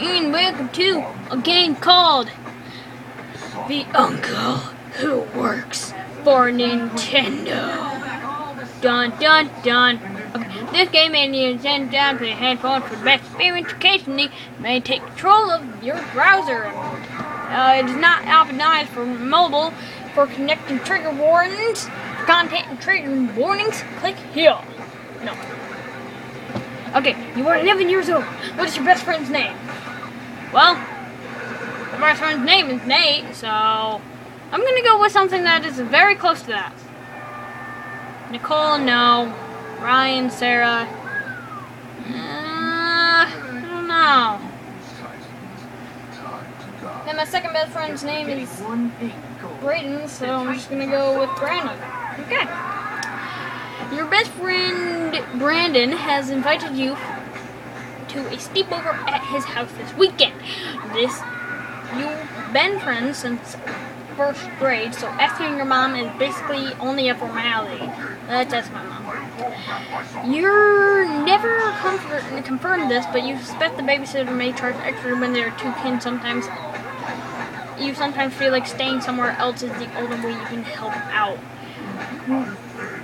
and welcome to a game called The Uncle Who Works for Nintendo. Dun dun dun. Okay, this game and send down to the headphones for the best experience. Occasionally, may take control of your browser. Uh, it is not optimized for mobile. For connecting trigger warnings, content and trigger warnings, click here. No. Okay, you are 11 years old. What is your best friend's name? Well, my friend's name is Nate, so I'm gonna go with something that is very close to that. Nicole, no. Ryan, Sarah. Uh, I don't know. And my second best friend's name is Brayden, so I'm just gonna go with Brandon. Okay. Your best friend Brandon has invited you to a sleepover at his house this weekend. This you've been friends since first grade, so asking your mom is basically only a formality. That's, that's my mom. You're never comfort, confirmed this, but you suspect the babysitter may charge extra when there are two kids. Sometimes you sometimes feel like staying somewhere else is the only way you can help out.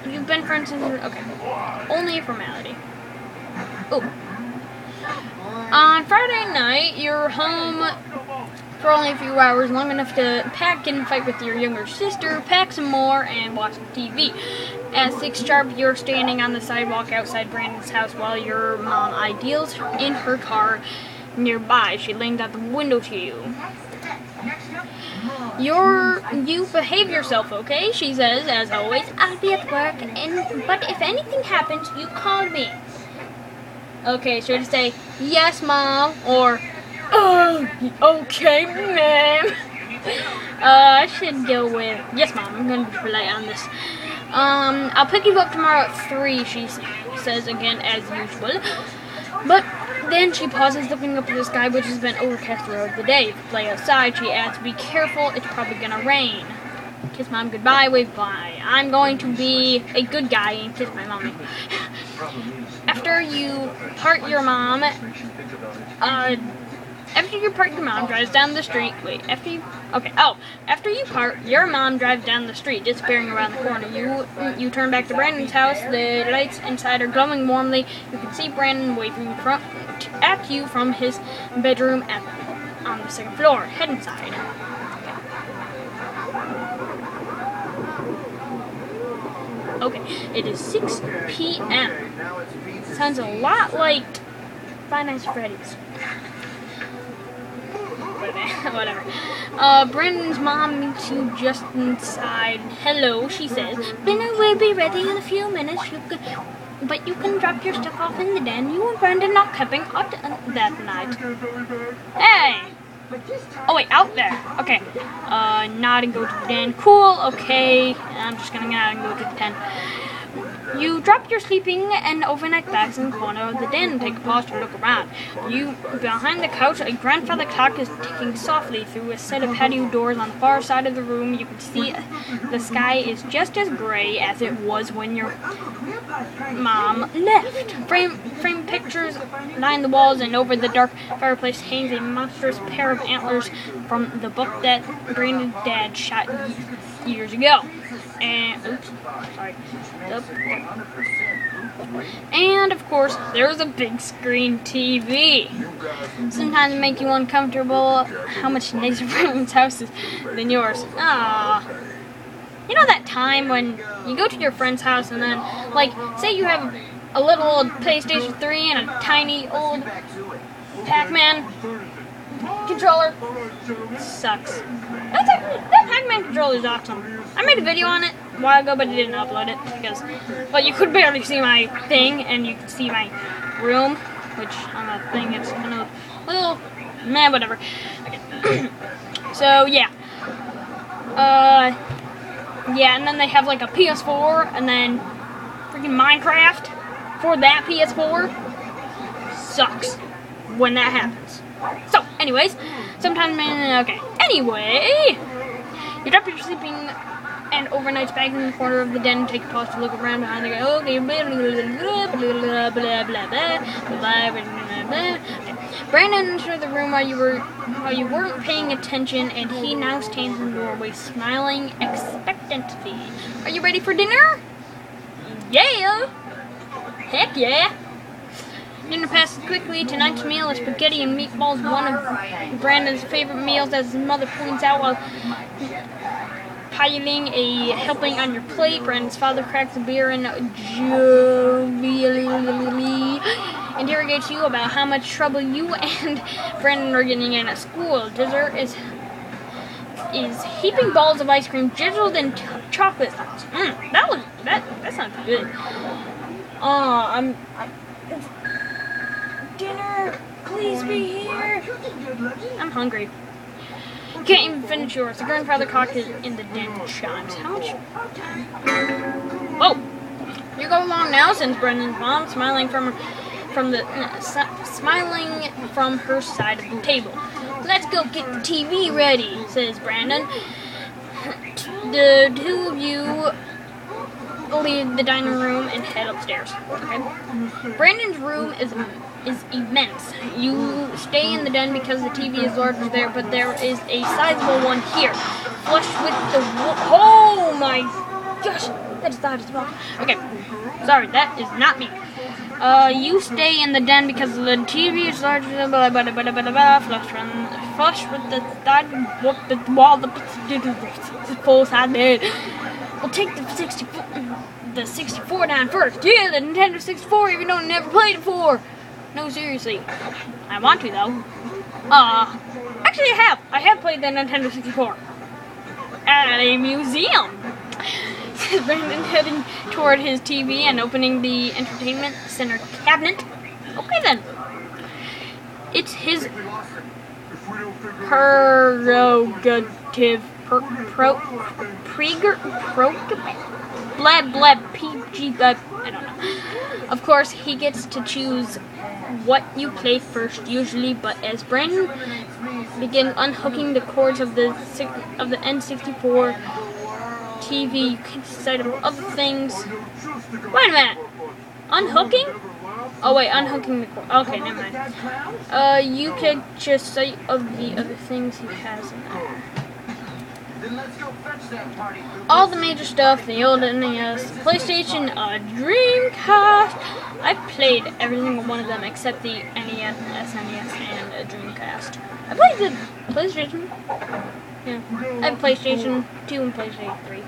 You've been friends since okay. Only a formality. Oh. On Friday night, you're home for only a few hours, long enough to pack and fight with your younger sister, pack some more, and watch TV. At 6 sharp, you're standing on the sidewalk outside Brandon's house while your mom ideals in her car nearby. She leans out the window to you. You're, you behave yourself, okay? She says, as always. I'll be at work, and but if anything happens, you call me. Okay, should I say, yes, mom, or, oh, okay, ma'am? Uh, I should go with, yes, mom, I'm gonna be polite on this. Um, I'll pick you up tomorrow at 3, she says again, as usual. But then she pauses, looking up at the sky, which has been overcast throughout the day. Play outside, she adds, be careful, it's probably gonna rain. Kiss mom goodbye, wave bye. I'm going to be a good guy and kiss my mommy. After you part your mom, uh, after you part your mom drives down the street. Wait, after you, okay, oh, after you part, your mom drives down the street, disappearing around the corner. You you turn back to Brandon's house. The lights inside are glowing warmly. You can see Brandon waving from at you from his bedroom at on the second floor. Head inside. Okay, it is 6 p.m. Sounds a lot like Five Nights at Freddy's. Whatever. Uh, Brandon's mom meets you just inside. Hello, she says. Dinner will be ready in a few minutes. You can, but you can drop your stuff off in the den. You and Brandon are camping out that night. Hey! Oh wait, out there. Okay. Uh, nod and go to the den. Cool. Okay. I'm just gonna nod and go to the den. You drop your sleeping and overnight bags in the corner of the den and take a pause to look around. You, behind the couch, a grandfather clock is ticking softly through a set of patio doors on the far side of the room. You can see the sky is just as gray as it was when your mom left. Frame, frame pictures line the walls, and over the dark fireplace hangs a monstrous pair of antlers from the book that Brandon's dad shot years ago. And oops, sorry. And of course, there's a big screen TV. Sometimes it make you uncomfortable how much nicer Brandon's house is than yours. Ah. You know that time when you go to your friend's house and then, like, say you have a little old PlayStation 3 and a tiny old Pac-Man controller? Sucks. That's that Pac-Man controller is awesome. I made a video on it a while ago, but I didn't upload it because, well, you could barely see my thing, and you could see my room, which on the thing it's kind of a little, man, whatever. Okay. so yeah, uh, yeah, and then they have like a PS4, and then freaking Minecraft for that PS4 sucks when that happens. So, anyways, sometimes, okay. Anyway, you drop your sleeping and overnight back in the corner of the den. Take a pause to look around behind the guy. Okay, blah blah blah blah blah blah blah blah blah blah blah. Brandon entered the room while you were while you weren't paying attention, and he now stands in the doorway, smiling expectantly. Are you ready for dinner? Yeah. Heck yeah. Dinner passes quickly. Tonight's meal is spaghetti and meatballs, one of Brandon's favorite meals, as his mother points out while piling a helping on your plate. Brandon's father cracks a beer and jovially interrogates you about how much trouble you and Brandon are getting in at school. Dessert is is heaping balls of ice cream drizzled in t- chocolate sauce. Mm, that was that that sounds good. Uh, I'm, I'm dinner. Please be here. I'm hungry. Can't even finish yours. The grandfather clock is in the den chimes. How much? Oh, you go along now, says Brendan's mom, smiling from from the uh, smiling from her side of the table. Let's go get the TV ready, says Brandon. The two of you leave the dining room and head upstairs. Okay. Brandon's room is is immense. You stay in the den because the TV is larger there, but there is a sizable one here, flush with the. Oh my gosh, that is loud as well. Okay, sorry, that is not me. Uh, you stay in the den because the TV is larger than blah blah blah blah blah. Flush from flush with the side what the wall the full side bed. We'll take the 64 the 64 down first. Yeah, the Nintendo 64 even though I never played it before. No, seriously. I want to though. Uh, actually I have. I have played the Nintendo 64 at a museum. Brandon heading toward his TV and opening the entertainment center cabinet. Okay then. It's his prerogative. Per, pro, preger, pro, blab blab PG. Uh, I don't know. Of course, he gets to choose what you play first, usually. But as Brandon begins unhooking the cords of the of the N64 TV, you can decide on other things. Wait a minute. Unhooking? Oh wait, unhooking the cord. Okay, never mind. Uh, you can just say of the other things he has in there. All the major stuff, the old NES, PlayStation, uh, Dreamcast. I played every single one of them except the NES, SNES, and Dreamcast. I played the PlayStation. Yeah, I have PlayStation 2 and PlayStation 3.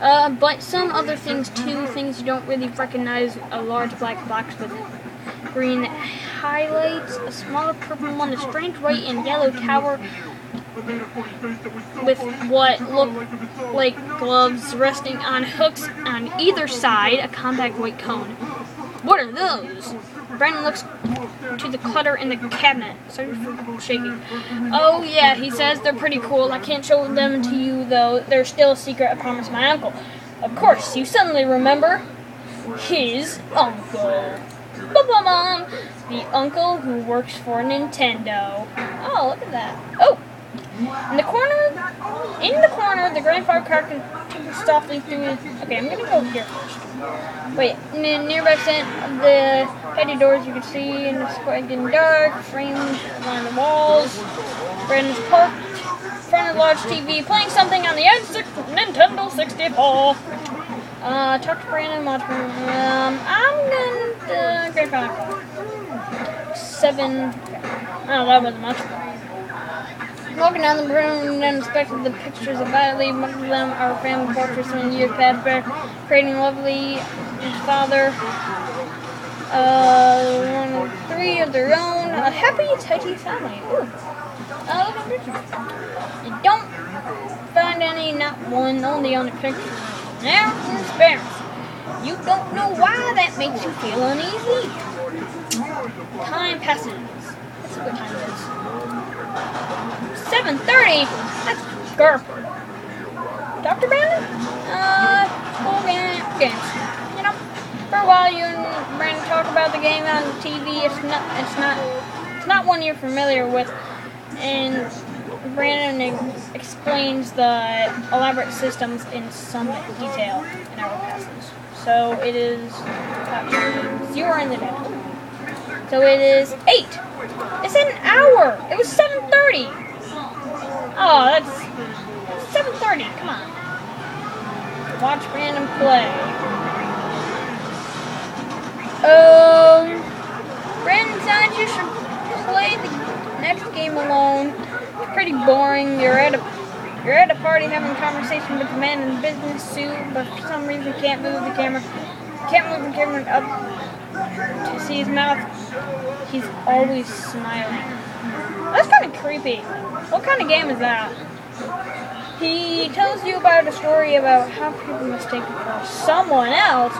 Uh, but some other things too, things you don't really recognize. A large black box with green highlights, a smaller purple one, a strange white and yellow tower with what look like gloves resting on hooks on either side, a compact white cone. What are those? Brandon looks to the clutter in the cabinet. Sorry for shaking. Oh yeah, he says they're pretty cool. I can't show them to you though. They're still a secret. I promised my uncle. Of course, you suddenly remember his uncle. Ba-ba-bum. The uncle who works for Nintendo. Oh, look at that. Oh, in the corner, in the corner, the grandfather continues softly through. Okay, I'm gonna go here first. Wait, in the nearby scent of the heady doors, you can see in the square getting dark, framed along the walls. Brandon's parked in front of the large TV, playing something on the N6 Nintendo 64. Uh, talk to Brandon, him. Um, I'm gonna the grandfather. Seven. Oh, that wasn't much. Walking down the room and inspected the pictures of Violet. Most of them are family portraits from years past creating lovely father. Uh, one, three of their own. A happy, tidy family. Ooh. Uh, pictures. You don't find any, not one, only on the picture. Now, parents. You don't know why that makes you feel uneasy. Time passes. Let's see time it is. 7.30? That's Garp. Dr. Brandon? Uh, school game, games. You know, for a while you and Brandon talk about the game on TV. It's not, it's not, it's not one you're familiar with. And Brandon explains the elaborate systems in some detail in our passes. So it is you are in the dead. So it is eight. It's an hour. It was seven thirty. Oh, that's seven thirty. Come on. Watch Brandon play. Um, Brandon said you should play the next game alone. It's pretty boring. You're at a you're at a party having a conversation with a man in a business suit, but for some reason can't move the camera. Can't move the camera up to see his mouth. He's always smiling. That's kind of creepy. What kind of game is that? He tells you about a story about how people mistake you for someone else.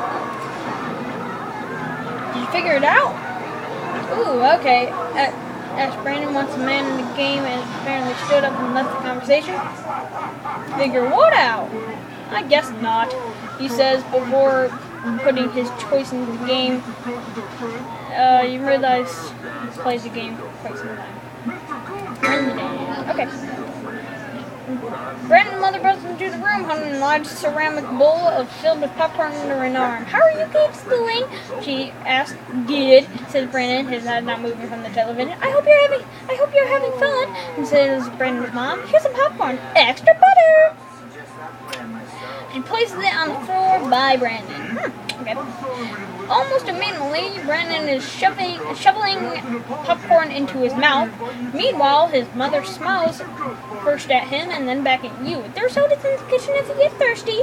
Did you figure it out? Ooh, okay. Uh, as Brandon wants a man in the game and apparently stood up and left the conversation. Figure what out? I guess not, he says before putting his choice into the game. Uh, you realize he plays the game quite some time. Okay. Brandon mother bursts into the room holding a large ceramic bowl of filled with popcorn under an arm. How are you kids doing? She asked. Good, says Brandon, his head not moving from the television. I hope you're having I hope you're having fun, says Brandon's mom. Here's some popcorn. Extra butter. She places it on the floor by Brandon. Hmm, okay. Almost immediately, Brandon is shoving, shoveling popcorn into his mouth. Meanwhile, his mother smiles first at him and then back at you. There's sodas in the kitchen if you get thirsty,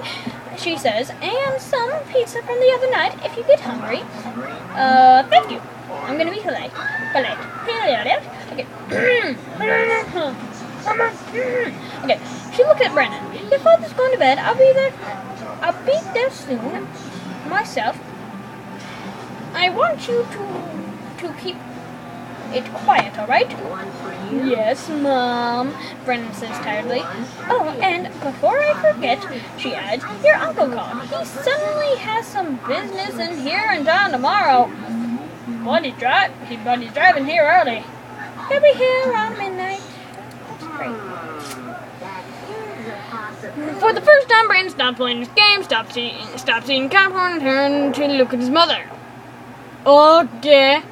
she says, and some pizza from the other night if you get hungry. Uh, thank you. I'm gonna be polite. Polite. Okay. okay. She looked at Brandon. Your father's going to bed. I'll be there. I'll be there soon. Myself. I want you to to keep it quiet, alright? Yes, Mom, Brennan says tiredly. Oh, and before I forget, she adds, your uncle called. He suddenly has some business in here and down tomorrow. Buddy's drive he Buddy's driving here early. He'll be here around midnight. That's Great. For the first time, Brandon stopped playing his game, stopped seeing, stopped eating popcorn, and turned to look at his mother. Oh, Okay.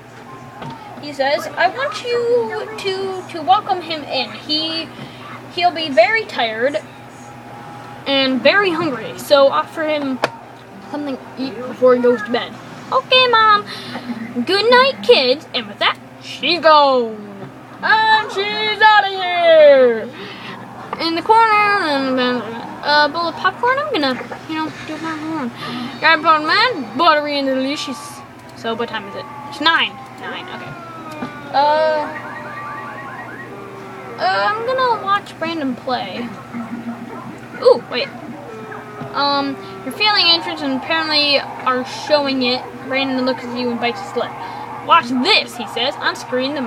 He says, I want you to to welcome him in. He he'll be very tired and very hungry. So offer him something to eat before he goes to bed. Okay, Mom. Good night, kids. And with that, she's gone. And she's out of here. In the corner, and a bowl of popcorn. I'm gonna, you know, do my own. Grab on man, buttery and delicious. So what time is it? It's nine. Nine. Okay. Uh, uh, I'm gonna watch Brandon play. Ooh, wait. Um, you're feeling interest and apparently are showing it. Brandon looks at you and bites his lip. Watch this, he says. On screen, the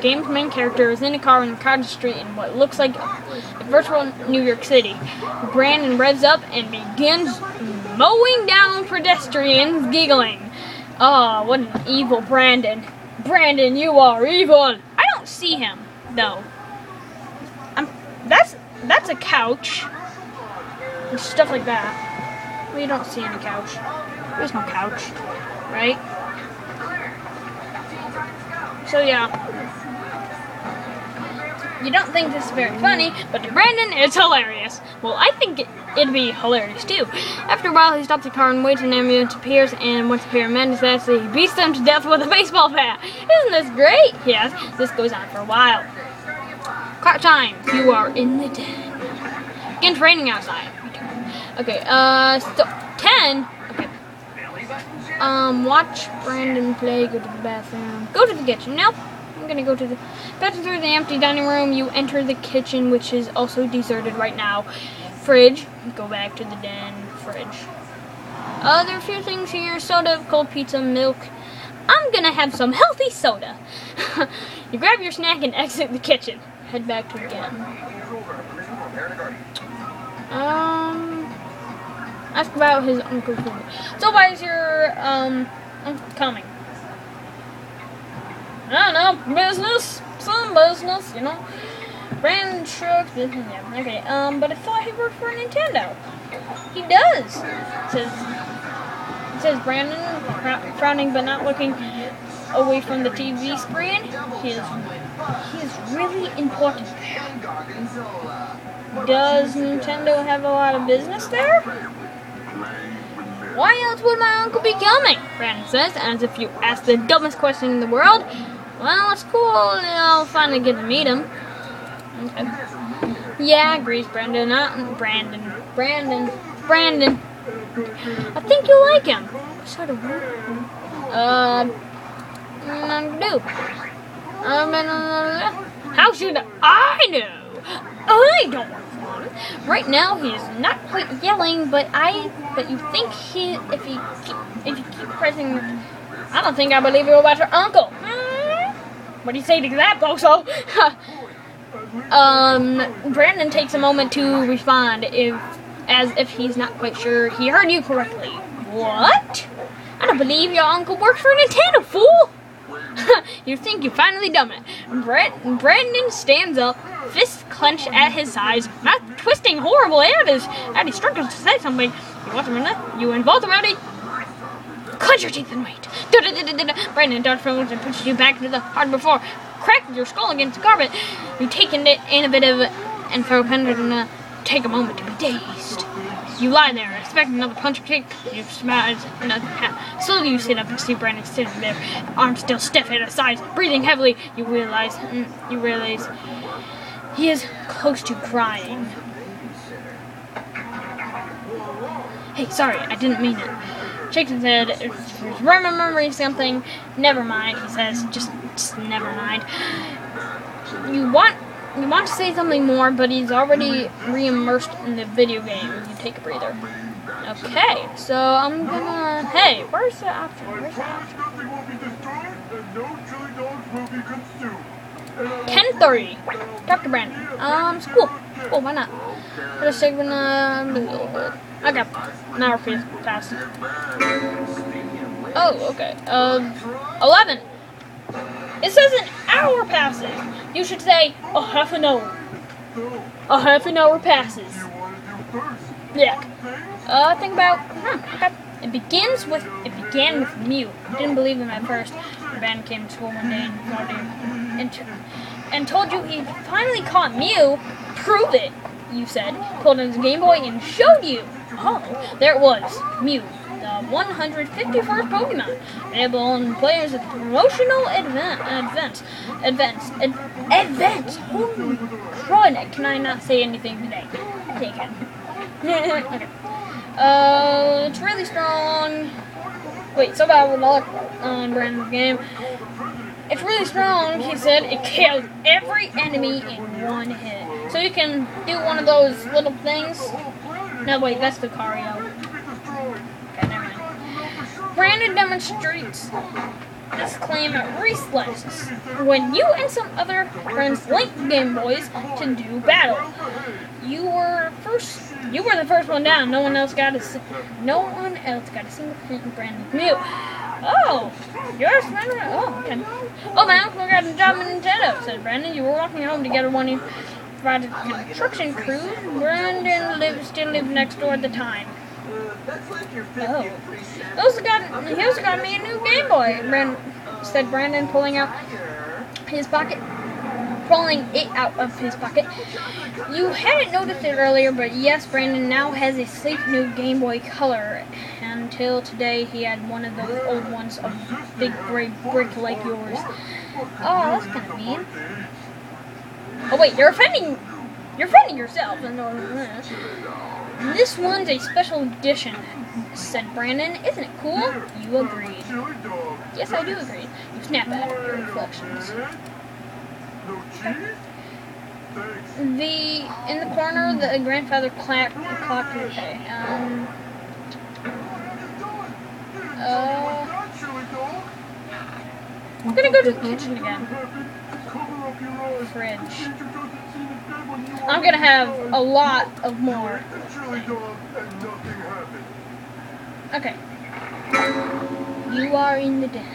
game's main character is in a car on a crowded street in what looks like a virtual New York City. Brandon revs up and begins mowing down pedestrians, giggling. Oh, what an evil Brandon. Brandon, you are evil. I don't see him, though. I'm, that's that's a couch. And stuff like that. We don't see any couch. There's no couch, right? So yeah. You don't think this is very funny, but to Brandon, it's hilarious. Well, I think it, would be hilarious too. After a while, he stops the car and waits, an ambulance appears, and once the paramedics actually he beats them to death with a baseball bat. Isn't this great? Yes, this goes on for a while. Clock time. You are in the den. It's raining outside. Okay, uh, so, 10? Okay. Um, watch Brandon play, go to the bathroom, go to the kitchen. Nope. Gonna go to the passing through the empty dining room. You enter the kitchen, which is also deserted right now. Fridge. Go back to the den. Fridge. Uh, there are a few things here: soda, cold pizza, milk. I'm gonna have some healthy soda. you grab your snack and exit the kitchen. Head back to the den. Um, ask about his uncle's food. So why is your um uncle coming? I don't know, business, some business, you know. Brandon shrugs. Yeah, okay. Um, but I thought he worked for Nintendo. He does. Says says Brandon, frowning but not looking away from the TV screen. He is he is really important Does Nintendo have a lot of business there? Why else would my uncle be coming? Brandon says, as if you asked the dumbest question in the world. Well, it's cool. I'll finally get to meet him. Okay. Yeah, agrees Brandon. Not Brandon. Brandon. Brandon. I think you like him. Sort of. Uh. No. Um, how should I know? I don't. Right now, he's not quite yelling, but I. But you think he, if he, keep, if you keep pressing, I don't think I believe you about your uncle. What do you say to that, Boso? um, Brandon takes a moment to respond, if as if he's not quite sure he heard you correctly. What? I don't believe your uncle works for Nintendo, fool! you think you finally done it. Brandon stands up, fists clenched at his sides, mouth twisting horrible at his, as he struggles to say something. You want a minute? You involved already? Clench your teeth and wait. Brandon forward and pushes you back into the hard before, cracking your skull against the carpet. You take an innovative and throw pendant and take a moment to be dazed. You lie there, expecting another punch or kick. You smile another pat. Slowly you sit up and see Brandon sitting there, arms still stiff at his sides, breathing heavily. You realize, mm, you realize, he is close to crying. Hey, sorry, I didn't mean it. Shakes his head, remembering something. Never mind, he says. Just, just never mind. You want you want to say something more, but he's already re-immersed in the video game. You take a breather. Okay, so I'm gonna. Hey, where's the option? Where's the option? 10:30. Dr. Brandon. Um, school. Cool. Why not? Let's take an. Uh, okay, an hour past. Oh, okay. Um, 11. It says an hour passes. You should say a half an hour. A half an hour passes. Yeah. Uh, think about. Hmm. It begins with. It began with Mew. I didn't believe him at first. The band came to school one day and and, and told you he finally caught Mew. Prove it, you said. Pulled out his Game Boy and showed you. Oh, there it was. Mew. the 151st Pokemon. Available on players at promotional event, events. Events. Ad, events! Holy crud! Can I not say anything today? Take it. okay. Uh, it's really strong. Wait, so about luck on Brandon's game. It's really strong, he said. It kills every enemy in one hit. So you can do one of those little things. No, wait, that's the Cario. Brandon demonstrates this claim at Recess when you and some other friends linked Game Boys to do battle. You were first. You were the first one down. No one else got a. No one else got a single in Brandon's mute. Oh, you're Brandon. Oh, okay. Oh, my uncle got a job in Nintendo," said Brandon. You were walking home together when you provided construction crew. Brandon still lived next door at the time. Oh. He also got, he also got me a new Game Boy, said Brandon, pulling out his pocket. Pulling it out of his pocket. You hadn't noticed it earlier, but yes, Brandon now has a sleek new Game Boy Color. Until today, he had one of those old ones, a big gray brick like yours. Oh, that's kind of mean. Oh wait, you're offending, you're offending yourself. This one's a special edition, said Brandon. Isn't it cool? You agreed. Yes, I do agree. You snap at your reflections. The in the corner, the grandfather clapped clocked. Okay. Um. Uh. I'm gonna go to the kitchen again. I'm gonna have a lot of more. Okay. You are in the den.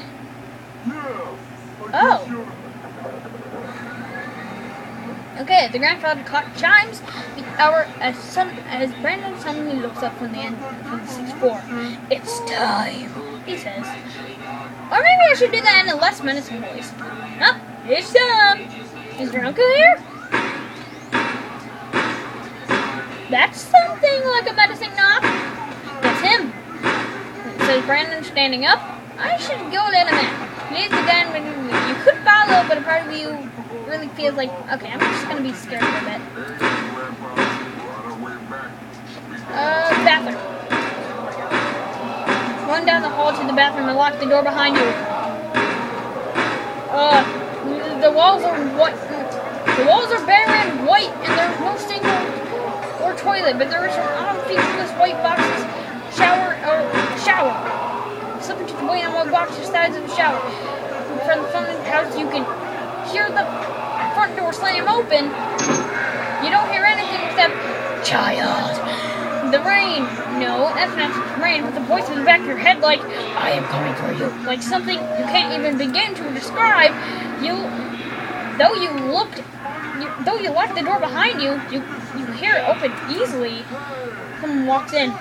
Oh. Okay. The grandfather clock chimes the hour as son as Brandon suddenly looks up from the end from the sixth floor. It's time, he says. Or maybe I should do that in a less menacing voice. Huh? It's time. Is your uncle here? That's something like a menacing knock. That's him. It Says Brandon standing up. I should go let him in. He's the you could follow, but a part of you really feels like, okay, I'm just gonna be scared for a bit. Uh, bathroom. Run down the hall to the bathroom and lock the door behind you. Uh, the walls are white. The walls are bare and white, and there's no single or toilet, but there are some odd featureless white boxes. Shower or shower. Slip into the white and white boxes sides of the shower. From the front of the house, you can hear the front door slam open. You don't hear anything except child. The rain. No, that's not rain, but the voice in the back of your head like, I am coming for you. Like something you can't even begin to describe. You, though you looked, you, though you locked the door behind you, you, you hear it open easily. Someone walks in.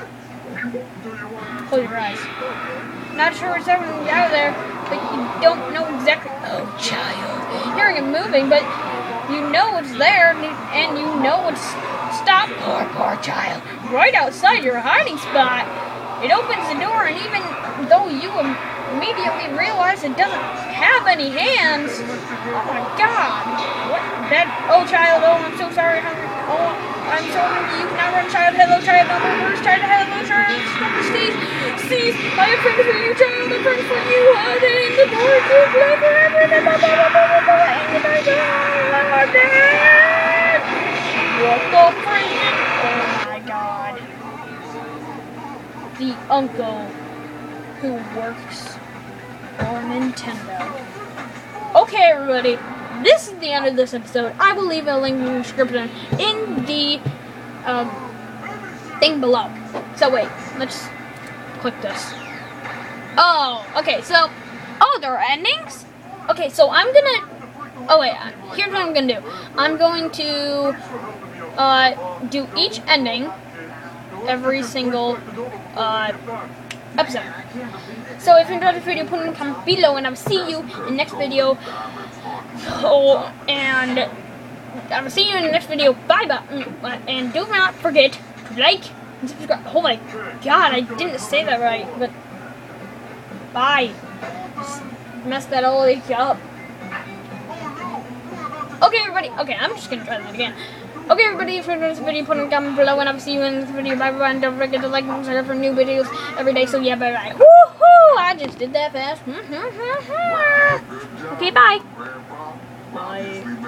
Close your eyes. Not sure what's ever out there, but you don't know exactly. Oh, child. Hearing it moving, but you know it's there, and you, and you know it's stopped. Poor, poor child. Right outside your hiding spot. It opens the door, and even though you immediately realize it doesn't have any hands, oh my god. What? That. Oh, child. Oh, I'm so sorry. Hungry. Oh, I'm so hungry. You cannot run, child. Hello, child. No more words, child. Hello, child. Stop the. I am praying for you, child. I'm praying for you. Hide in the dark. You play forever. And blah, my God. Dad. What the freak? Oh my god. The uncle who works Nintendo. Okay, everybody. This is the end of this episode. I will leave a link in the description in the um, thing below. So wait, let's click this. Oh, okay. So, oh, there are endings. Okay, so I'm gonna. Oh wait, here's what I'm gonna do. I'm going to uh, do each ending every single uh, episode. So if you enjoyed this video, put in a comment below, and I'll see you in the next video. Oh, and I will see you in the next video. Bye bye. Mm, and do not forget to like and subscribe. Oh my god, I didn't say that right, but bye. Just messed that all up. Okay, everybody. Okay, I'm just gonna try that again. Okay, everybody, if you're this video, put a comment below, and I'll see you in this video. Bye bye, and don't forget to like and subscribe for new videos every day. So, yeah, bye bye. Woohoo! I just did that fast. okay, bye. Bye.